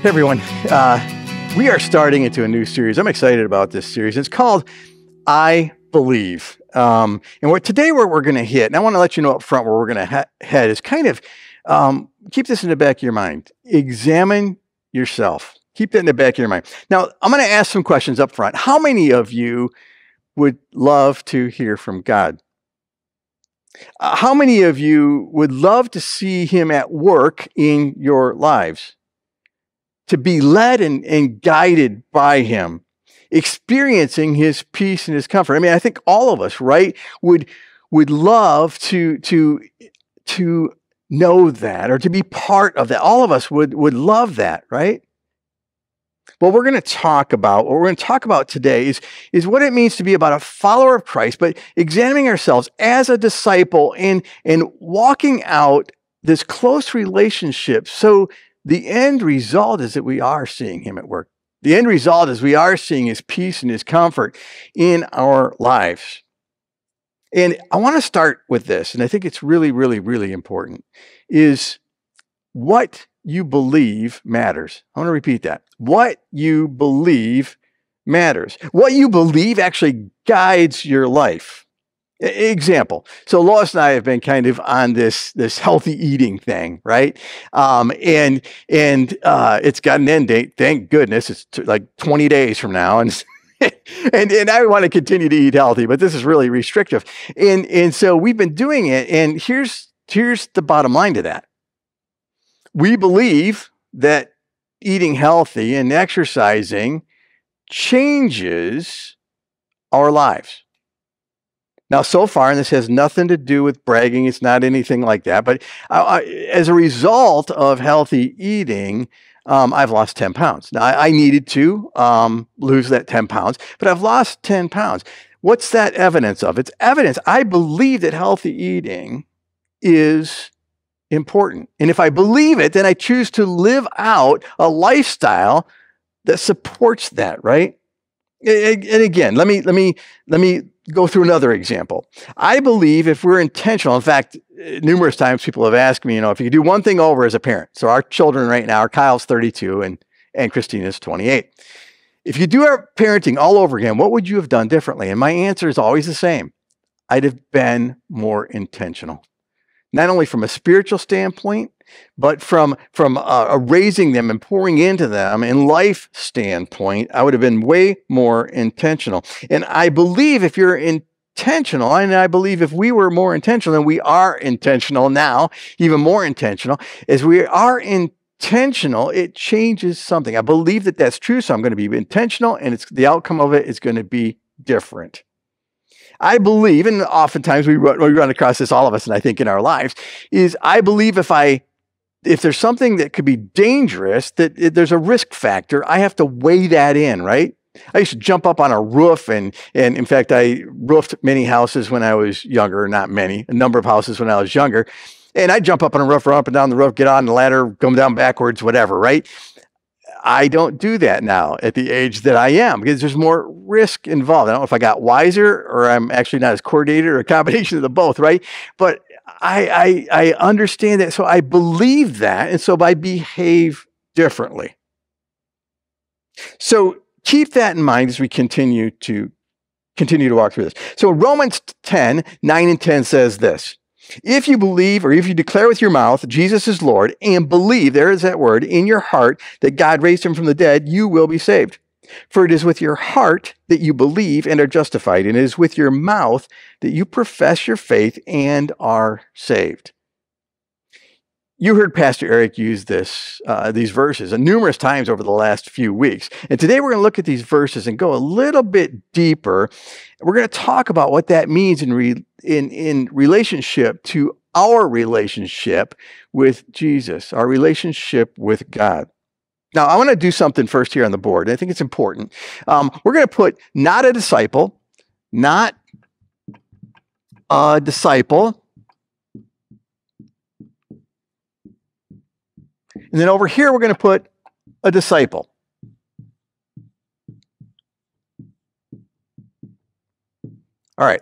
Hey everyone, uh, we are starting into a new series. I'm excited about this series. It's called I Believe. Um, and what, today, we're going to hit, and I want to let you know up front where we're going to he- head, is kind of um, keep this in the back of your mind. Examine yourself. Keep that in the back of your mind. Now, I'm going to ask some questions up front. How many of you would love to hear from God? Uh, how many of you would love to see Him at work in your lives? To be led and, and guided by him, experiencing his peace and his comfort. I mean, I think all of us, right, would would love to to to know that or to be part of that. All of us would would love that, right? What we're going to talk about, what we're going to talk about today is, is what it means to be about a follower of Christ, but examining ourselves as a disciple and, and walking out this close relationship so the end result is that we are seeing Him at work. The end result is we are seeing His peace and His comfort in our lives. And I want to start with this, and I think it's really, really, really important, is what you believe matters. I want to repeat that. What you believe matters. What you believe actually guides your life. Example. So Lois and I have been kind of on this this healthy eating thing, right? Um, and and uh, it's got an end date. Thank goodness. It's t- like 20 days from now, and and and I want to continue to eat healthy, but this is really restrictive. And and so we've been doing it. And here's here's the bottom line to that. We believe that eating healthy and exercising changes our lives. Now, so far, and this has nothing to do with bragging, it's not anything like that, but I, as a result of healthy eating, um, I've lost 10 pounds. Now, I, I needed to um, lose that 10 pounds, but I've lost 10 pounds. What's that evidence of? It's evidence. I believe that healthy eating is important. And if I believe it, then I choose to live out a lifestyle that supports that, right? And again, let me let me let me go through another example. I believe if we're intentional, in fact, numerous times people have asked me, you know, if you do one thing over as a parent. So our children right now, Kyle's 32 and, and Christina's 28. If you do our parenting all over again, what would you have done differently? And my answer is always the same. I'd have been more intentional. Not only from a spiritual standpoint, but from from uh, raising them and pouring into them in life standpoint, I would have been way more intentional. And I believe if you're intentional, and I believe if we were more intentional, and we are intentional now, even more intentional, as we are intentional, it changes something. I believe that that's true, so I'm going to be intentional, and it's the outcome of it is going to be different. I believe, and oftentimes we run, we run across this, all of us, and I think in our lives, is I believe if I if there's something that could be dangerous, that it, there's a risk factor, I have to weigh that in, right? I used to jump up on a roof, and and in fact, I roofed many houses when I was younger. Not many, a number of houses when I was younger, and I'd jump up on a roof, run up and down the roof, get on the ladder, come down backwards, whatever, right? I don't do that now at the age that I am because there's more risk involved. I don't know if I got wiser or I'm actually not as coordinated or a combination of the both, right? But I, I, I understand that. So I believe that. And so I behave differently. So keep that in mind as we continue to continue to walk through this. So Romans 10, 9 and 10 says this. If you believe or if you declare with your mouth Jesus is Lord and believe, there is that word, in your heart that God raised him from the dead, you will be saved. For it is with your heart that you believe and are justified, and it is with your mouth that you profess your faith and are saved. You heard Pastor Eric use this, uh, these verses numerous times over the last few weeks. And today we're going to look at these verses and go a little bit deeper. We're going to talk about what that means in, re- in, in relationship to our relationship with Jesus, our relationship with God. Now, I want to do something first here on the board. I think it's important. Um, we're going to put not a disciple, not a disciple. And then over here, we're going to put a disciple. All right.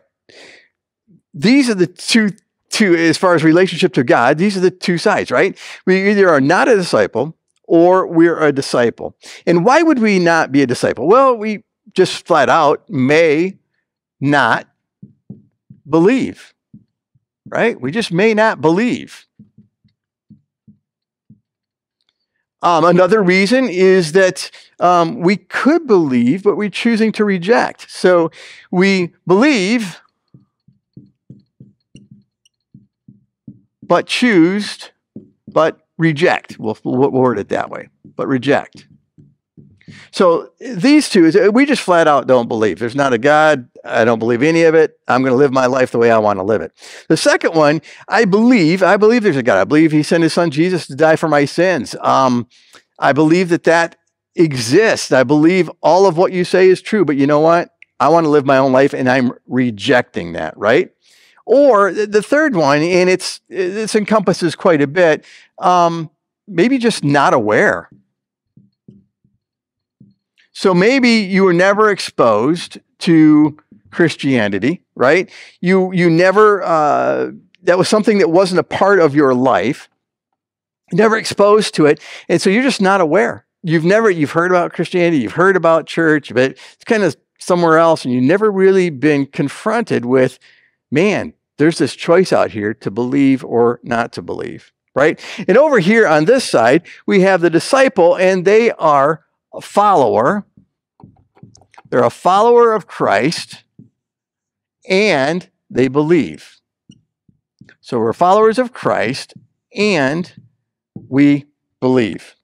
These are the two, two, as far as relationship to God, these are the two sides, right? We either are not a disciple or we're a disciple. And why would we not be a disciple? Well, we just flat out may not believe, right? We just may not believe. Um, another reason is that um, we could believe, but we're choosing to reject. So we believe, but choose, but reject. We'll, we'll word it that way, but reject. So these two, we just flat out don't believe. There's not a God. I don't believe any of it. I'm going to live my life the way I want to live it. The second one, I believe. I believe there's a God. I believe He sent His Son Jesus to die for my sins. Um, I believe that that exists. I believe all of what you say is true. But you know what? I want to live my own life, and I'm rejecting that. Right? Or the third one, and it's this encompasses quite a bit. Um, maybe just not aware. So maybe you were never exposed to Christianity, right? You you never uh, that was something that wasn't a part of your life, never exposed to it, and so you're just not aware. You've never you've heard about Christianity, you've heard about church, but it's kind of somewhere else, and you've never really been confronted with, man, there's this choice out here to believe or not to believe, right? And over here on this side, we have the disciple, and they are a follower. They're a follower of Christ and they believe. So we're followers of Christ and we believe.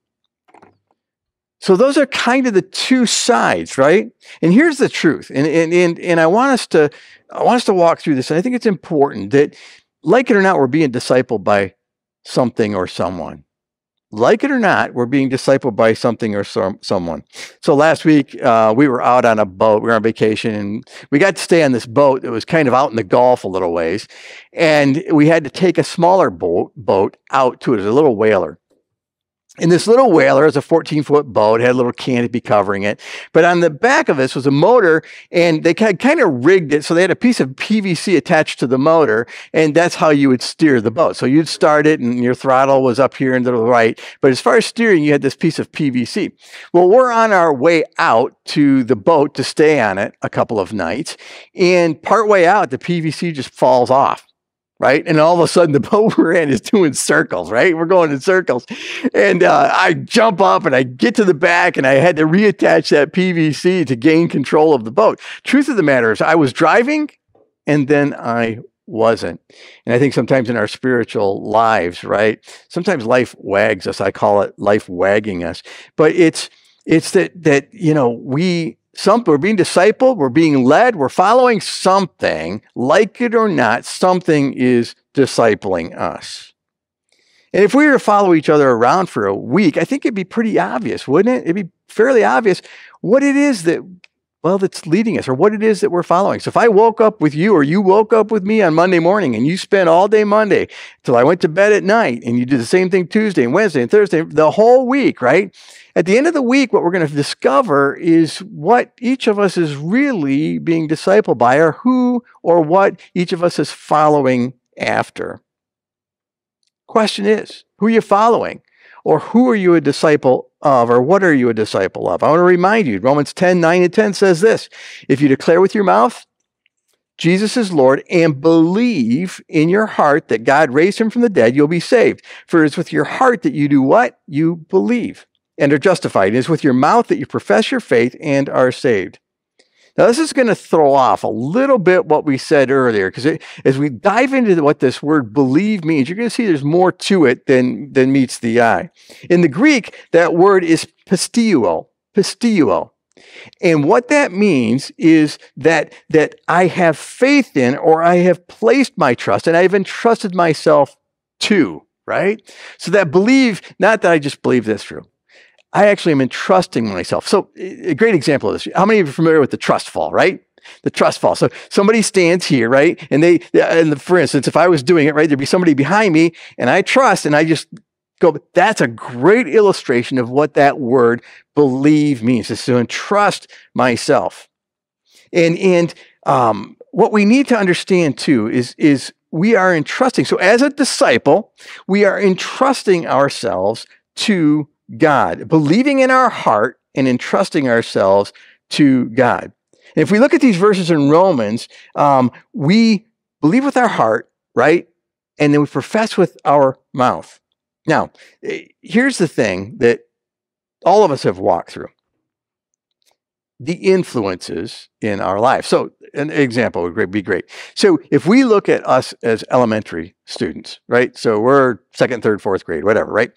So those are kind of the two sides, right? And here's the truth. And, and, and, and I want us to I want us to walk through this. I think it's important that, like it or not, we're being discipled by something or someone like it or not, we're being discipled by something or some, someone. So last week, uh, we were out on a boat. We were on vacation and we got to stay on this boat that was kind of out in the Gulf a little ways. And we had to take a smaller boat, boat out to it. It was a little whaler. And this little whaler is a 14 foot boat, had a little canopy covering it. But on the back of this was a motor, and they kind of rigged it so they had a piece of PVC attached to the motor, and that's how you would steer the boat. So you'd start it, and your throttle was up here and to the right. But as far as steering, you had this piece of PVC. Well, we're on our way out to the boat to stay on it a couple of nights, and partway out, the PVC just falls off right? And all of a sudden, the boat we're in is doing circles, right? We're going in circles. And uh, I jump up and I get to the back and I had to reattach that PVC to gain control of the boat. Truth of the matter is, I was driving and then I wasn't. And I think sometimes in our spiritual lives, right? Sometimes life wags us. I call it life wagging us. But it's, it's that, that, you know, we, some, we're being discipled, we're being led, we're following something, like it or not, something is discipling us. And if we were to follow each other around for a week, I think it'd be pretty obvious, wouldn't it? It'd be fairly obvious what it is that, well, that's leading us or what it is that we're following. So if I woke up with you or you woke up with me on Monday morning and you spent all day Monday till I went to bed at night and you did the same thing Tuesday and Wednesday and Thursday, the whole week, right? At the end of the week, what we're going to discover is what each of us is really being discipled by, or who or what each of us is following after. Question is, who are you following? Or who are you a disciple of? Or what are you a disciple of? I want to remind you, Romans 10, 9 and 10 says this If you declare with your mouth Jesus is Lord and believe in your heart that God raised him from the dead, you'll be saved. For it's with your heart that you do what? You believe and are justified. It is with your mouth that you profess your faith and are saved. Now, this is going to throw off a little bit what we said earlier, because as we dive into what this word believe means, you're going to see there's more to it than, than meets the eye. In the Greek, that word is pisteuo, pisteuo. And what that means is that, that I have faith in, or I have placed my trust, and I have entrusted myself to, right? So that believe, not that I just believe this through. I actually am entrusting myself. So, a great example of this. How many of you are familiar with the trust fall, right? The trust fall. So somebody stands here, right? And they, and for instance, if I was doing it, right, there'd be somebody behind me and I trust and I just go, that's a great illustration of what that word believe means, is to entrust myself. And, and, um, what we need to understand too is, is we are entrusting. So as a disciple, we are entrusting ourselves to God, believing in our heart and entrusting ourselves to God. And if we look at these verses in Romans, um, we believe with our heart, right? And then we profess with our mouth. Now, eh, here's the thing that all of us have walked through the influences in our life. So, an example would be great. So, if we look at us as elementary students, right? So, we're second, third, fourth grade, whatever, right?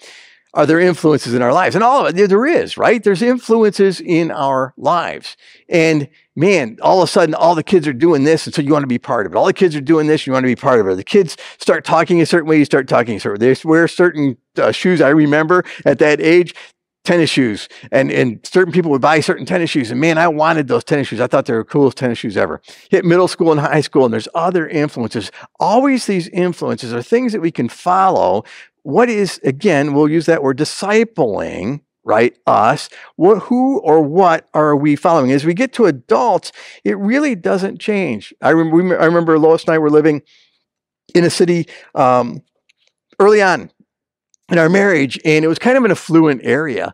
Are there influences in our lives? And all of it, there is, right? There's influences in our lives. And man, all of a sudden, all the kids are doing this. And so you want to be part of it. All the kids are doing this. You want to be part of it. The kids start talking a certain way. You start talking a certain way. They wear certain uh, shoes. I remember at that age, tennis shoes and and certain people would buy certain tennis shoes and man i wanted those tennis shoes i thought they were the coolest tennis shoes ever hit middle school and high school and there's other influences always these influences are things that we can follow what is again we'll use that word discipling right us what who or what are we following? As we get to adults it really doesn't change. I remember i remember lois and i were living in a city um, early on in our marriage, and it was kind of an affluent area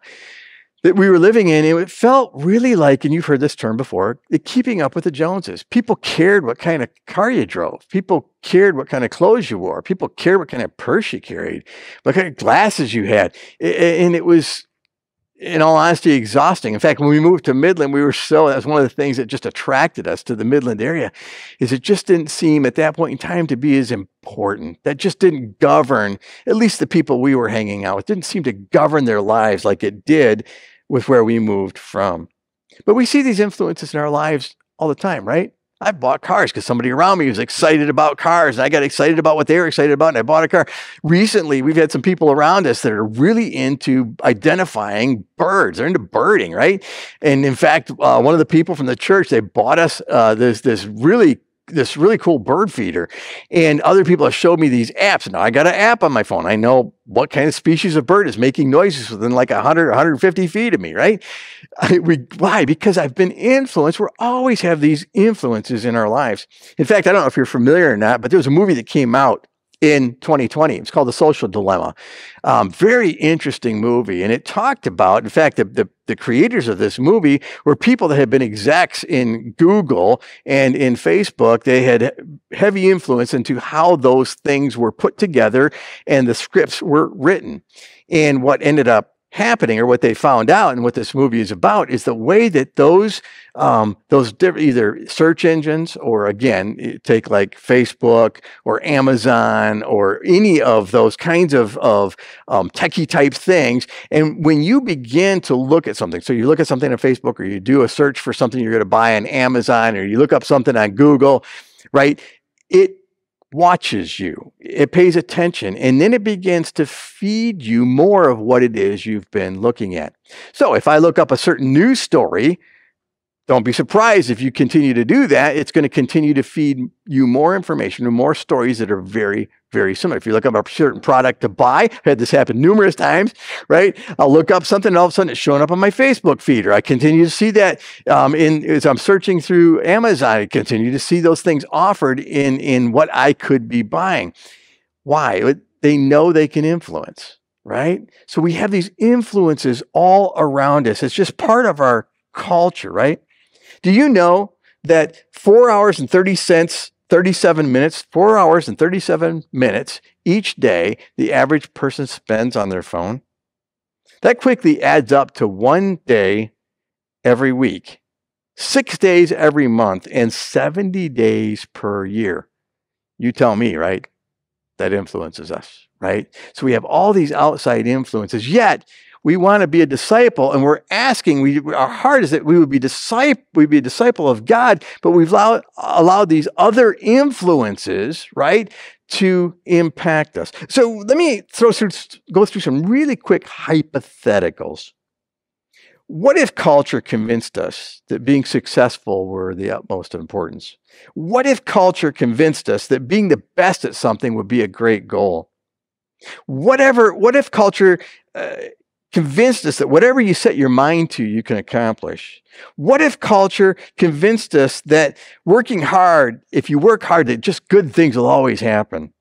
that we were living in. It felt really like, and you've heard this term before, the keeping up with the Joneses. People cared what kind of car you drove. People cared what kind of clothes you wore. People cared what kind of purse you carried, what kind of glasses you had. And it was in all honesty, exhausting. In fact, when we moved to Midland, we were so, that was one of the things that just attracted us to the Midland area, is it just didn't seem at that point in time to be as important. That just didn't govern, at least the people we were hanging out with, didn't seem to govern their lives like it did with where we moved from. But we see these influences in our lives all the time, right? I bought cars because somebody around me was excited about cars. And I got excited about what they were excited about, and I bought a car. Recently, we've had some people around us that are really into identifying birds. They're into birding, right? And in fact, uh, one of the people from the church they bought us uh, this this really this really cool bird feeder. And other people have showed me these apps. Now I got an app on my phone. I know what kind of species of bird is making noises within like 100, 150 feet of me, right? I, we, why? Because I've been influenced. We always have these influences in our lives. In fact, I don't know if you're familiar or not, but there was a movie that came out in 2020. It's called The Social Dilemma. Um, very interesting movie. And it talked about, in fact, the, the, the, creators of this movie were people that had been execs in Google and in Facebook. They had heavy influence into how those things were put together and the scripts were written. And what ended up happening or what they found out and what this movie is about is the way that those um, those either search engines or again take like facebook or amazon or any of those kinds of, of um, techie type things. And when you begin to look at something so you look at something on facebook or you do a search for something you're going to buy on amazon or you look up something on google right? It watches you, it pays attention, and then it begins to feed you more of what it is you've been looking at. So if I look up a certain news story, don't be surprised if you continue to do that. It's going to continue to feed you more information and more stories that are very, very similar. If you look up a certain product to buy, I've had this happen numerous times, right? I'll look up something and all of a sudden it's showing up on my Facebook feed, or I continue to see that um, in as I'm searching through Amazon. I continue to see those things offered in in what I could be buying. Why? They know they can influence, right? So we have these influences all around us. It's just part of our culture, right? Do you know that four hours and 30 cents, 37 minutes, four hours and 37 minutes each day, the average person spends on their phone? That quickly adds up to one day every week, six days every month, and 70 days per year. You tell me, right? That influences us, right? So we have all these outside influences, yet we want to be a disciple and we're asking we our heart is that we would be disciple we'd be a disciple of god but we've allowed, allowed these other influences right to impact us. So let me throw through go through some really quick hypotheticals. What if culture convinced us that being successful were the utmost importance? What if culture convinced us that being the best at something would be a great goal? Whatever what if culture uh, convinced us that whatever you set your mind to, you can accomplish? What if culture convinced us that working hard, if you work hard, that just good things will always happen?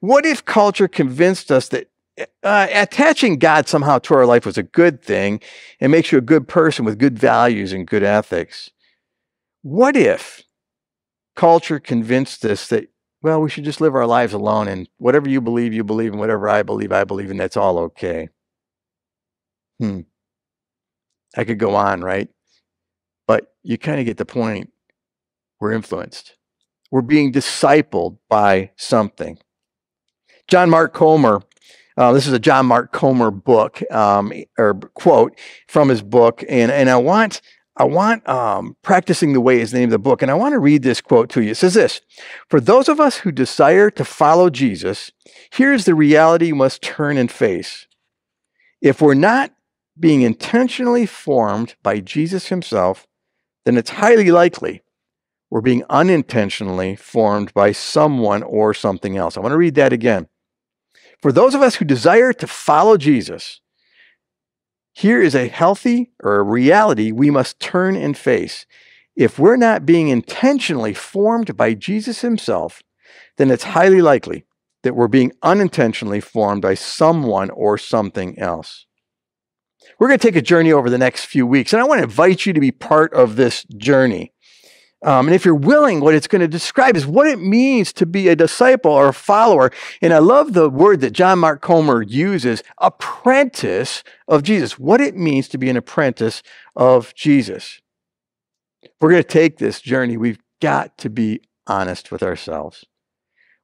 What if culture convinced us that uh, attaching God somehow to our life was a good thing and makes you a good person with good values and good ethics. What if culture convinced us that, well, we should just live our lives alone and whatever you believe, you believe, and whatever I believe, I believe, and that's all okay? Hmm. I could go on, right? But you kind of get the point. We're influenced. We're being discipled by something. John Mark Comer, uh, this is a John Mark Comer book um, or quote from his book, and and I want I want um, practicing the way is the name of the book, and I want to read this quote to you. It says this: For those of us who desire to follow Jesus, here's the reality you must turn and face. If we're not being intentionally formed by Jesus Himself, then it's highly likely we're being unintentionally formed by someone or something else. I want to read that again. For those of us who desire to follow Jesus, here is a healthy or a reality we must turn and face. If we're not being intentionally formed by Jesus himself, then it's highly likely that we're being unintentionally formed by someone or something else. We're going to take a journey over the next few weeks, and I want to invite you to be part of this journey. Um, and if you're willing, what it's going to describe is what it means to be a disciple or a follower. And I love the word that John Mark Comer uses apprentice of Jesus, what it means to be an apprentice of Jesus. we're going to take this journey, we've got to be honest with ourselves.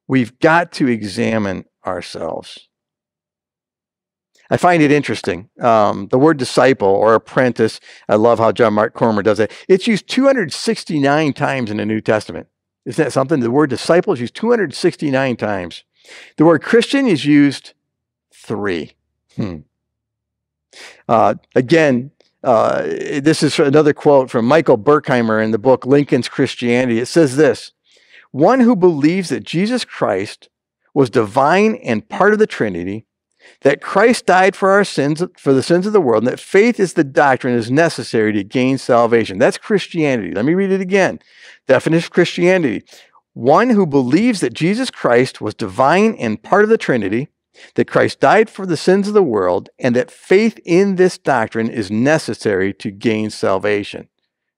We've got to examine ourselves. I find it interesting. Um, the word disciple or apprentice, I love how John Mark Comer does it. It's used 269 times in the New Testament. Isn't that something? The word disciple is used 269 times. The word Christian is used three. Hmm. Uh, again, uh, this is another quote from Michael Burkhimer in the book Lincoln's Christianity. It says this One who believes that Jesus Christ was divine and part of the Trinity that Christ died for our sins, for the sins of the world, and that faith is the doctrine is necessary to gain salvation. That's Christianity. Let me read it again. Definition of Christianity. One who believes that Jesus Christ was divine and part of the Trinity, that Christ died for the sins of the world, and that faith in this doctrine is necessary to gain salvation.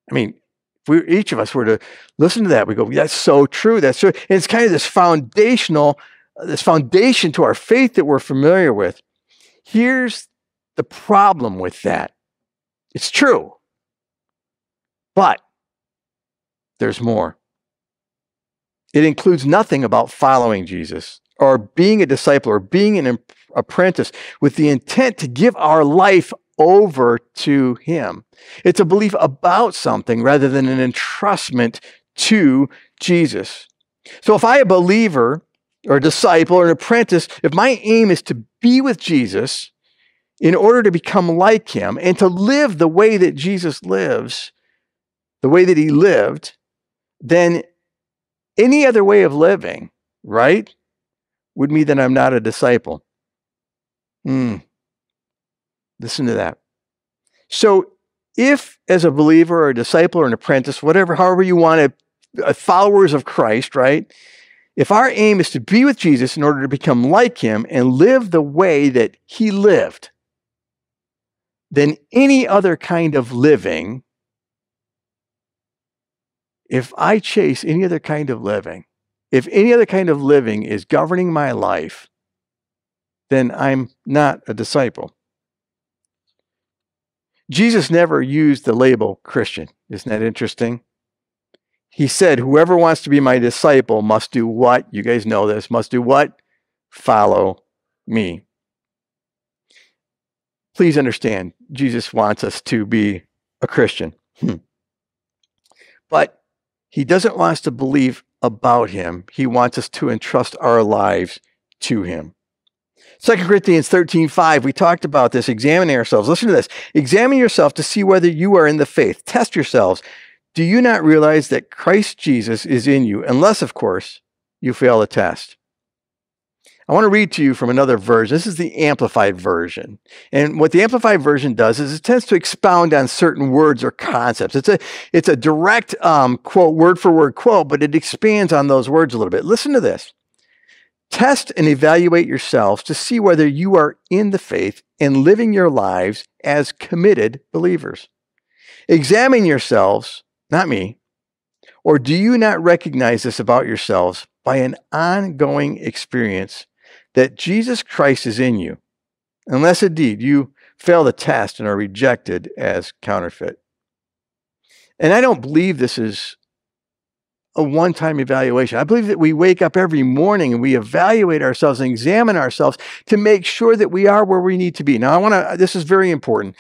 I mean, if we, each of us were to listen to that, we go, that's so true. That's true. And it's kind of this foundational this foundation to our faith that we're familiar with. Here's the problem with that it's true, but there's more. It includes nothing about following Jesus or being a disciple or being an apprentice with the intent to give our life over to Him. It's a belief about something rather than an entrustment to Jesus. So if I, a believer, or a disciple or an apprentice, if my aim is to be with Jesus in order to become like him and to live the way that Jesus lives, the way that he lived, then any other way of living, right, would mean that I'm not a disciple. Hmm. Listen to that. So, if as a believer or a disciple or an apprentice, whatever, however you want to, uh, followers of Christ, right? If our aim is to be with Jesus in order to become like him and live the way that he lived, then any other kind of living, if I chase any other kind of living, if any other kind of living is governing my life, then I'm not a disciple. Jesus never used the label Christian. Isn't that interesting? He said, Whoever wants to be my disciple must do what? You guys know this. Must do what? Follow me. Please understand, Jesus wants us to be a Christian. Hmm. But he doesn't want us to believe about him. He wants us to entrust our lives to him. 2 Corinthians 13, 5, we talked about this, examining ourselves. Listen to this. Examine yourself to see whether you are in the faith. Test yourselves. Do you not realize that Christ Jesus is in you, unless, of course, you fail the test? I want to read to you from another version. This is the Amplified Version. And what the Amplified Version does is it tends to expound on certain words or concepts. It's a, it's a direct um, quote, word for word quote, but it expands on those words a little bit. Listen to this. Test and evaluate yourselves to see whether you are in the faith and living your lives as committed believers. Examine yourselves, not me, or do you not recognize this about yourselves by an ongoing experience that Jesus Christ is in you, unless indeed you fail the test and are rejected as counterfeit? And I don't believe this is a one time evaluation. I believe that we wake up every morning and we evaluate ourselves and examine ourselves to make sure that we are where we need to be. Now, I want to, this is very important.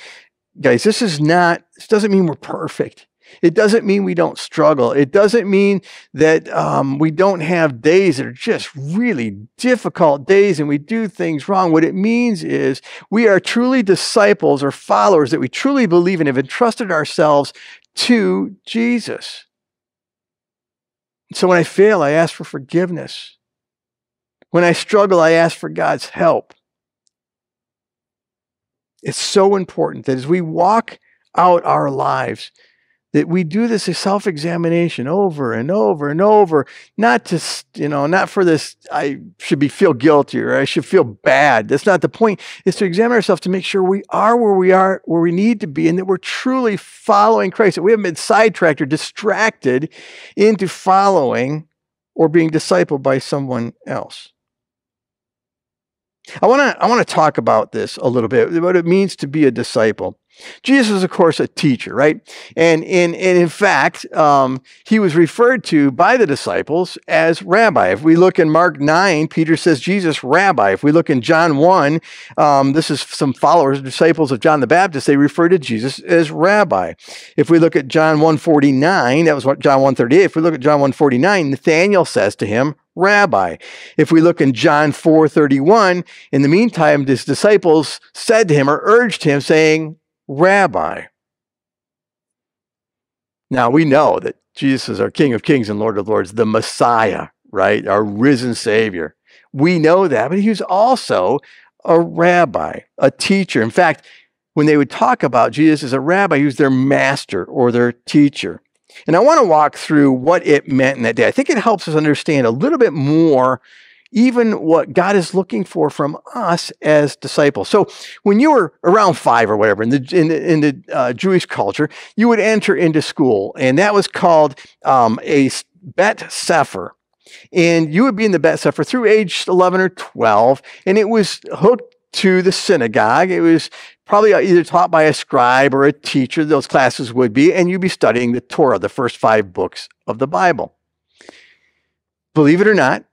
Guys, this is not, this doesn't mean we're perfect. It doesn't mean we don't struggle. It doesn't mean that um, we don't have days that are just really difficult days and we do things wrong. What it means is we are truly disciples or followers that we truly believe in, have entrusted ourselves to Jesus. So when I fail, I ask for forgiveness. When I struggle, I ask for God's help. It's so important that as we walk out our lives, that we do this self examination over and over and over, not to, you know, not for this, I should be feel guilty or I should feel bad. That's not the point. Is to examine ourselves to make sure we are where we are, where we need to be, and that we're truly following Christ, that we haven't been sidetracked or distracted into following or being discipled by someone else. I want to I want to talk about this a little bit, what it means to be a disciple. Jesus of course, a teacher, right? And in, and in fact, um, he was referred to by the disciples as rabbi. If we look in Mark 9, Peter says Jesus, rabbi. If we look in John 1, um, this is some followers, disciples of John the Baptist, they refer to Jesus as rabbi. If we look at John 149, that was what John 138. If we look at John 149, Nathaniel says to him, rabbi. If we look in John 4:31, in the meantime his disciples said to him or urged him saying, rabbi. Now we know that Jesus is our King of Kings and Lord of Lords, the Messiah, right? Our risen Savior. We know that, but he was also a rabbi, a teacher. In fact, when they would talk about Jesus as a rabbi, he was their master or their teacher. And I want to walk through what it meant in that day. I think it helps us understand a little bit more even what God is looking for from us as disciples. So when you were around five or whatever in the in the, in the uh, Jewish culture, you would enter into school, and that was called um, a Bet Sefer. And you would be in the Bet Sefer through age 11 or 12, and it was hooked to the synagogue. It was probably either taught by a scribe or a teacher, those classes would be, and you'd be studying the Torah, the first five books of the Bible. Believe it or not,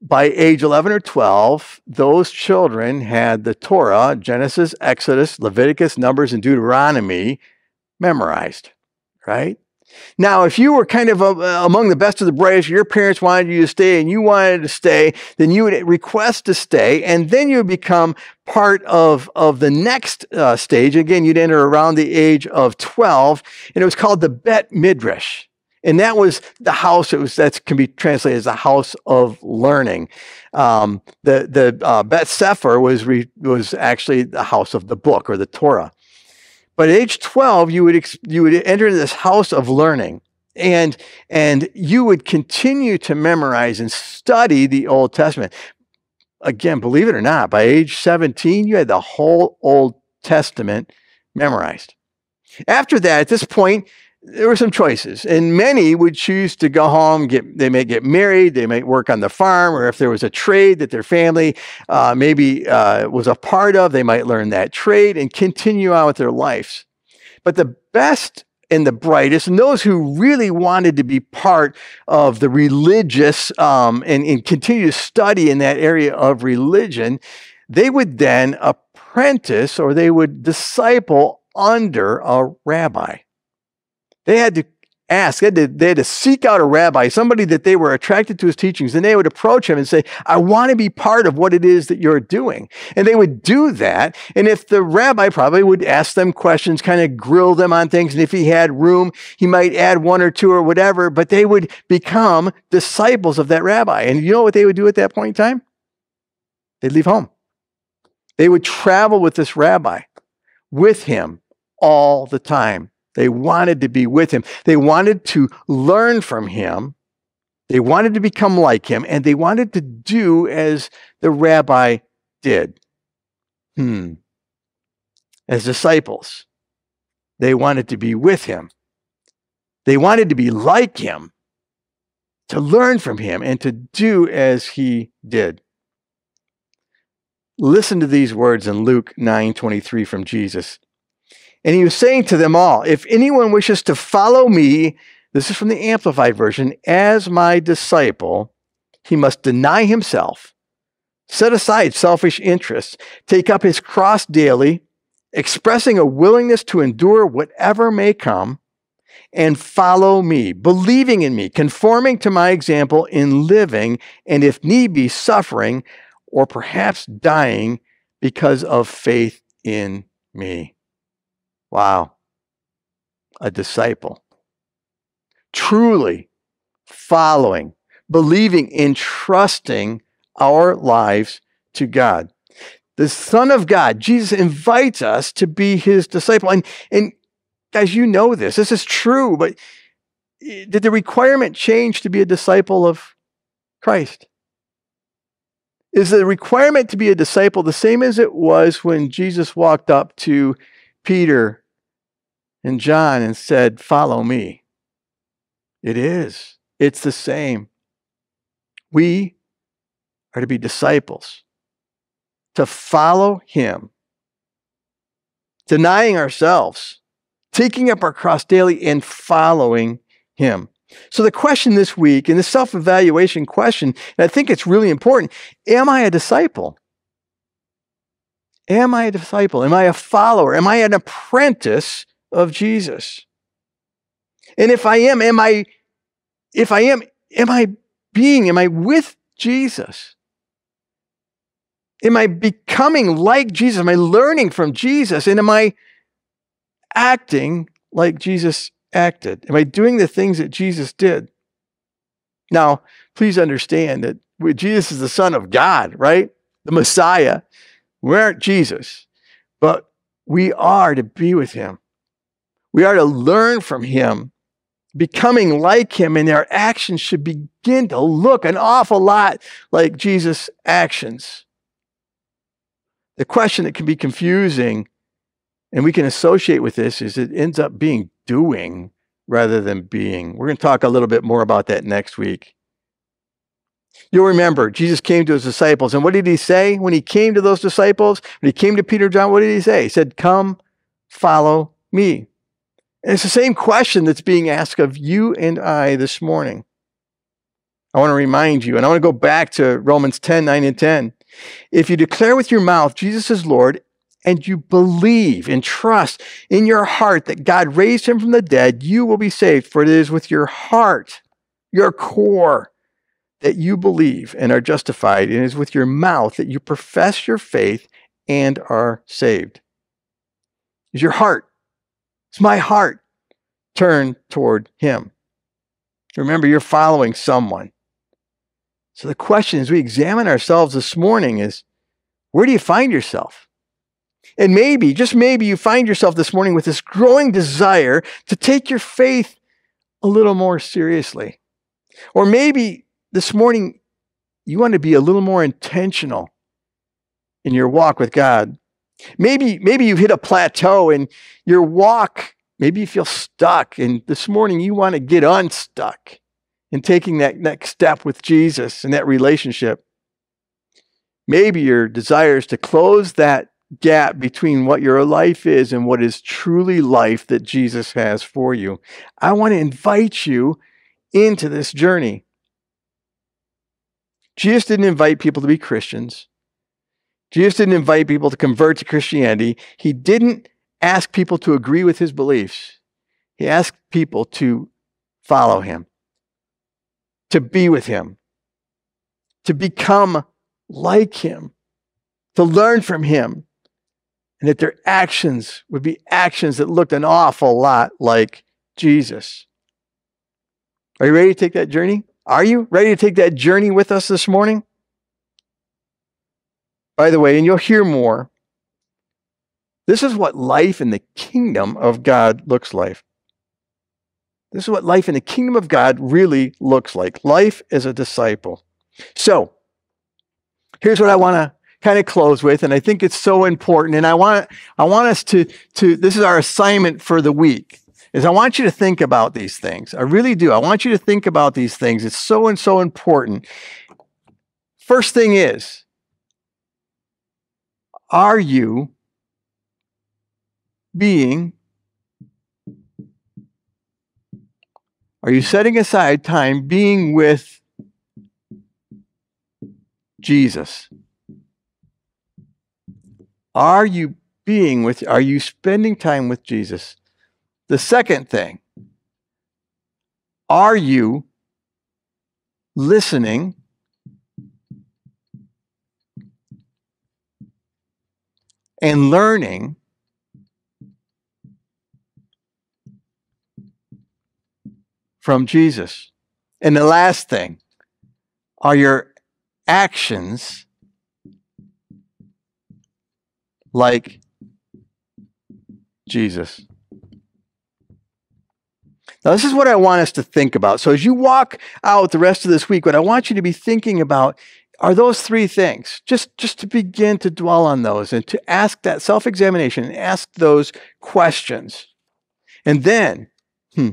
by age 11 or 12, those children had the Torah, Genesis, Exodus, Leviticus, Numbers, and Deuteronomy memorized, right? Now, if you were kind of a, uh, among the best of the brightest, your parents wanted you to stay and you wanted to stay, then you would request to stay, and then you would become part of, of the next uh, stage. Again, you'd enter around the age of 12, and it was called the Bet Midrash. And that was the house. It was that can be translated as the house of learning. Um, the the uh, Bet Sefer was re, was actually the house of the book or the Torah. But at age twelve, you would you would enter this house of learning, and and you would continue to memorize and study the Old Testament. Again, believe it or not, by age seventeen, you had the whole Old Testament memorized. After that, at this point, there were some choices, and many would choose to go home. Get they may get married, they might work on the farm, or if there was a trade that their family uh, maybe uh, was a part of, they might learn that trade and continue on with their lives. But the best and the brightest, and those who really wanted to be part of the religious um, and, and continue to study in that area of religion, they would then apprentice or they would disciple under a rabbi. They had to ask, they had to, they had to seek out a rabbi, somebody that they were attracted to his teachings, and they would approach him and say, I want to be part of what it is that you're doing. And they would do that. And if the rabbi probably would ask them questions, kind of grill them on things, and if he had room, he might add one or two or whatever, but they would become disciples of that rabbi. And you know what they would do at that point in time? They'd leave home. They would travel with this rabbi, with him all the time. They wanted to be with him. They wanted to learn from him They wanted to become like him, and they wanted to do as the rabbi did. Hmm. As disciples, they wanted to be with him. They wanted to be like him, to learn from him, and to do as he did. Listen to these words in Luke 9:23 from Jesus. And he was saying to them all, if anyone wishes to follow me, this is from the Amplified Version, as my disciple, he must deny himself, set aside selfish interests, take up his cross daily, expressing a willingness to endure whatever may come, and follow me, believing in me, conforming to my example in living, and if need be, suffering, or perhaps dying because of faith in me. Wow. A disciple. Truly following, believing in trusting our lives to God. The Son of God, Jesus invites us to be his disciple. And, and guys, you know this. This is true, but eh, did the requirement change to be a disciple of Christ? Is the requirement to be a disciple the same as it was when Jesus walked up to Peter and John and said, Follow me. It is. It's the same. We are to be disciples, to follow him, denying ourselves, taking up our cross daily, and following him. So, the question this week, and the self evaluation question, and I think it's really important Am I a disciple? Am I a disciple? Am I a follower? Am I an apprentice of Jesus? And if I am, am I, if I am, am I being, am I with Jesus? Am I becoming like Jesus? Am I learning from Jesus? And am I acting like Jesus acted? Am I doing the things that Jesus did? Now, please understand that Jesus is the Son of God, right? The Messiah. We aren't Jesus, but we are to be with him. We are to learn from him, becoming like him, and our actions should begin to look an awful lot like Jesus' actions. The question that can be confusing and we can associate with this is it ends up being doing rather than being. We're going to talk a little bit more about that next week. You'll remember Jesus came to his disciples, and what did he say when he came to those disciples? When he came to Peter John, what did he say? He said, Come, follow me. And it's the same question that's being asked of you and I this morning. I want to remind you, and I want to go back to Romans 10 9 and 10. If you declare with your mouth Jesus is Lord, and you believe and trust in your heart that God raised him from the dead, you will be saved. For it is with your heart, your core, that you believe and are justified, it is with your mouth that you profess your faith and are saved. Is your heart, it's my heart, turned toward Him. Remember, you're following someone. So the question as we examine ourselves this morning is where do you find yourself? And maybe, just maybe, you find yourself this morning with this growing desire to take your faith a little more seriously. Or maybe this morning, you want to be a little more intentional in your walk with God. Maybe, maybe you've hit a plateau in your walk. Maybe you feel stuck. And this morning you want to get unstuck in taking that next step with Jesus and that relationship. Maybe your desire is to close that gap between what your life is and what is truly life that Jesus has for you. I want to invite you into this journey. Jesus didn't invite people to be Christians. Jesus didn't invite people to convert to Christianity. He didn't ask people to agree with his beliefs. He asked people to follow him, to be with him, to become like him, to learn from him, and that their actions would be actions that looked an awful lot like Jesus. Are you ready to take that journey? Are you ready to take that journey with us this morning? By the way, and you'll hear more, this is what life in the kingdom of God looks like. This is what life in the kingdom of God really looks like life as a disciple. So, here's what I want to kind of close with, and I think it's so important. And I want I want us to to this is our assignment for the week. Is I want you to think about these things. I really do. I want you to think about these things. It's so and so important. First thing is, are you being Are you setting aside time being with Jesus? Are you being with, are you spending time with Jesus? The second thing, are you listening and learning from Jesus? And the last thing, are your actions like Jesus. Now, this is what I want us to think about. So, as you walk out the rest of this week, what I want you to be thinking about are those three things. Just, just to begin to dwell on those and to ask that self examination and ask those questions. And then, hmm,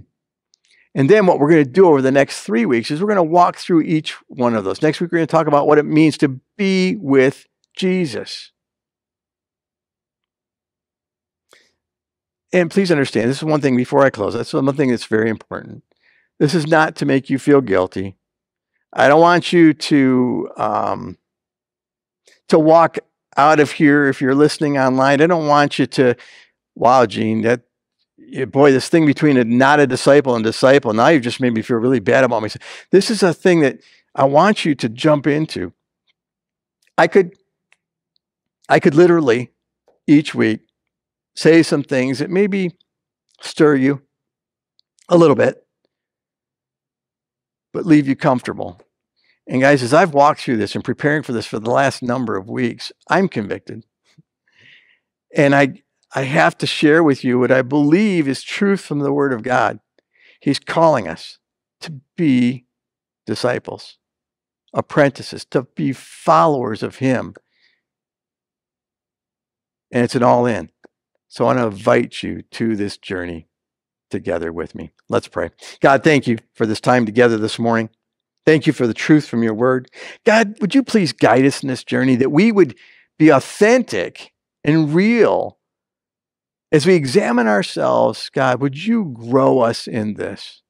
and then what we're going to do over the next three weeks is we're going to walk through each one of those. Next week, we're going to talk about what it means to be with Jesus. And please understand, this is one thing before I close. That's one thing that's very important. This is not to make you feel guilty. I don't want you to um, to walk out of here if you're listening online. I don't want you to, wow, Gene, that boy, this thing between a not a disciple and disciple. Now you've just made me feel really bad about myself. This is a thing that I want you to jump into. I could, I could literally each week say some things that maybe stir you a little bit, but leave you comfortable. And guys, as I've walked through this and preparing for this for the last number of weeks, I'm convicted. And I, I have to share with you what I believe is truth from the Word of God. He's calling us to be disciples, apprentices, to be followers of Him. And it's an all in. So I want to invite you to this journey together with me. Let's pray. God, thank you for this time together this morning. Thank you for the truth from your word. God, would you please guide us in this journey that we would be authentic and real as we examine ourselves? God, would you grow us in this?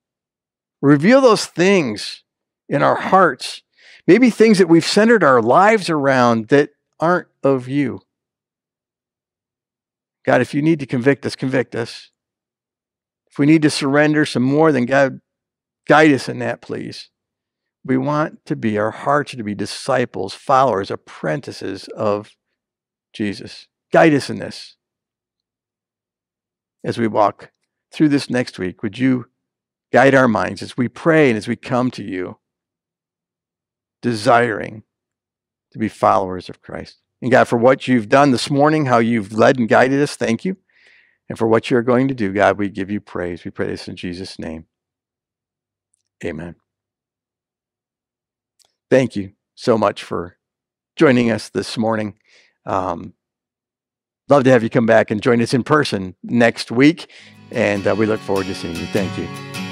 Reveal those things in our hearts, maybe things that we've centered our lives around that aren't of you. God, if you need to convict us, convict us. If we need to surrender some more, then God, guide us in that, please. We want to be, our hearts to be disciples, followers, apprentices of Jesus. Guide us in this. As we walk through this next week, would you guide our minds as we pray and as we come to you, desiring to be followers of Christ? And God, for what you've done this morning, how you've led and guided us, thank you. And for what you're going to do, God, we give you praise. We pray this in Jesus' name. Amen. Thank you so much for joining us this morning. Um, love to have you come back and join us in person next week. And uh, we look forward to seeing you. Thank you.